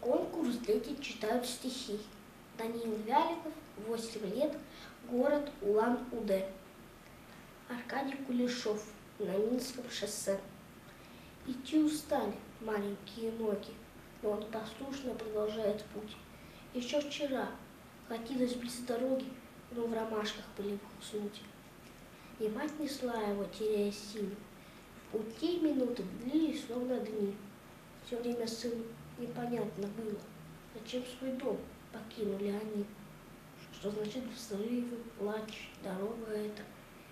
Конкурс дети читают стихи. Даниил Вяликов, 8 лет, город Улан-Удэ. Аркадий Кулешов на Минском шоссе. Идти устали маленькие ноги, но он послушно продолжает путь. Еще вчера катилась близ дороги, но в ромашках полевых уснуть. И мать несла его, теряя силы. Пути минуты длились, словно дни. Все время сыну непонятно было, зачем свой дом покинули они. Что значит взрывы, плач, дорога эта.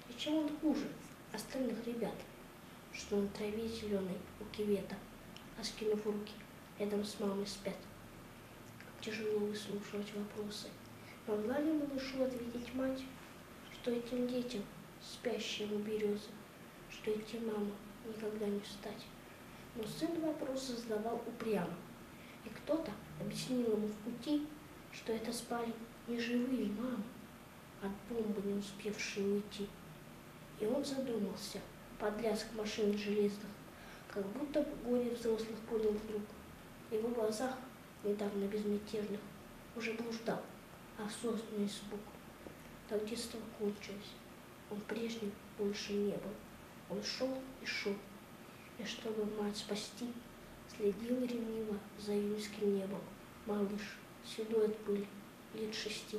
И чем он хуже остальных ребят, что на траве зеленой у кивета, а скинув руки, рядом с мамой спят. Тяжело выслушивать вопросы. Могла ли малышу ответить мать, что этим детям, спящим у березы, что идти мама никогда не встать? Но сын вопросы задавал упрямо. И кто-то объяснил ему в пути, что это спали не живые мамы, от бомбы не успевшие уйти. И он задумался, под лязг машин железных, как будто горе взрослых понял вдруг. В его глазах, недавно безмятежных, уже блуждал осознанный испуг. Так детство кончилось. Он прежним больше не был. Он шел и шел. И чтобы мать спасти, следил ревниво за июльским небом. Малыш, седой от лет шести.